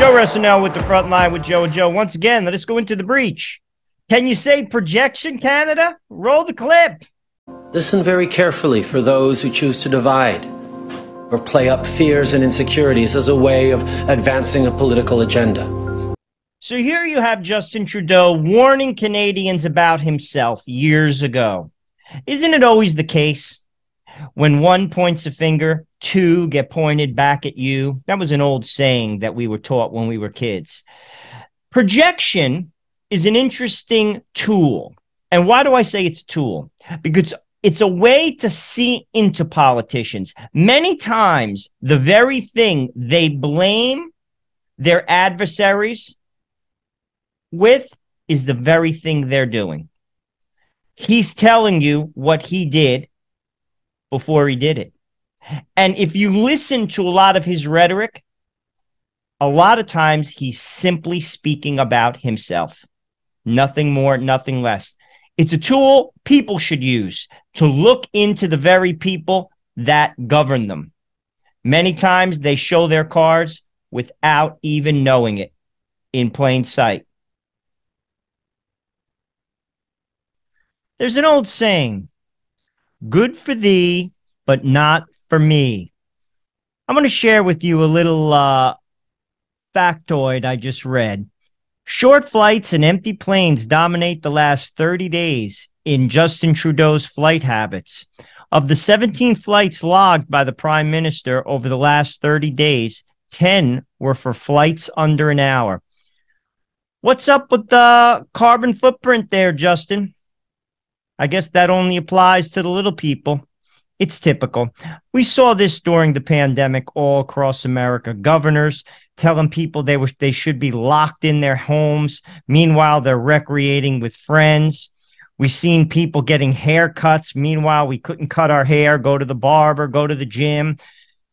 Joe Resinel with the front line with Joe and Joe. Once again, let us go into the breach. Can you say projection, Canada? Roll the clip. Listen very carefully for those who choose to divide or play up fears and insecurities as a way of advancing a political agenda. So here you have Justin Trudeau warning Canadians about himself years ago. Isn't it always the case? When one points a finger, two get pointed back at you. That was an old saying that we were taught when we were kids. Projection is an interesting tool. And why do I say it's a tool? Because it's a way to see into politicians. Many times, the very thing they blame their adversaries with is the very thing they're doing. He's telling you what he did before he did it. And if you listen to a lot of his rhetoric, a lot of times he's simply speaking about himself. Nothing more, nothing less. It's a tool people should use to look into the very people that govern them. Many times they show their cards without even knowing it in plain sight. There's an old saying good for thee, but not for me. I'm going to share with you a little uh, factoid I just read. Short flights and empty planes dominate the last 30 days in Justin Trudeau's flight habits. Of the 17 flights logged by the prime minister over the last 30 days, 10 were for flights under an hour. What's up with the carbon footprint there, Justin? I guess that only applies to the little people. It's typical. We saw this during the pandemic all across America. Governors telling people they were they should be locked in their homes. Meanwhile, they're recreating with friends. We've seen people getting haircuts. Meanwhile, we couldn't cut our hair, go to the barber, go to the gym.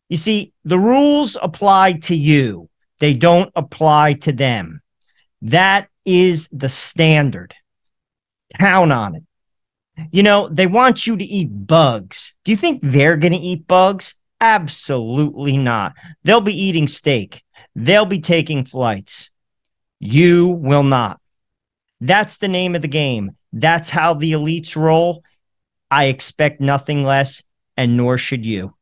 You see, the rules apply to you. They don't apply to them. That is the standard. Count on it. You know, they want you to eat bugs. Do you think they're going to eat bugs? Absolutely not. They'll be eating steak, they'll be taking flights. You will not. That's the name of the game. That's how the elites roll. I expect nothing less, and nor should you.